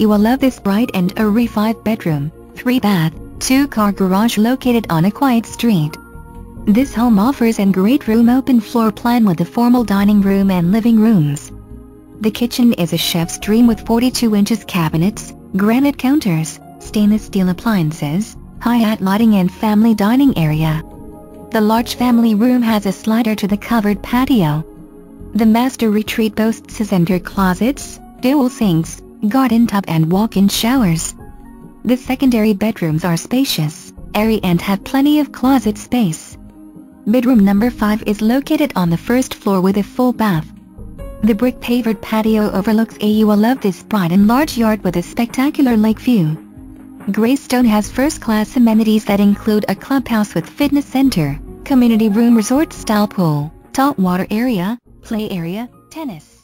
You will love this bright and airy 5-bedroom, 3-bath, 2-car garage located on a quiet street. This home offers a great room open floor plan with a formal dining room and living rooms. The kitchen is a chef's dream with 42 inches cabinets, granite counters, stainless steel appliances, high-hat lighting and family dining area. The large family room has a slider to the covered patio. The master retreat boasts a center closets, dual sinks, garden tub and walk-in showers. The secondary bedrooms are spacious, airy and have plenty of closet space. Bedroom number 5 is located on the first floor with a full bath. The brick pavered patio overlooks a you will love this bright and large yard with a spectacular lake view. Greystone has first-class amenities that include a clubhouse with fitness center, community room resort-style pool, top water area, play area, tennis.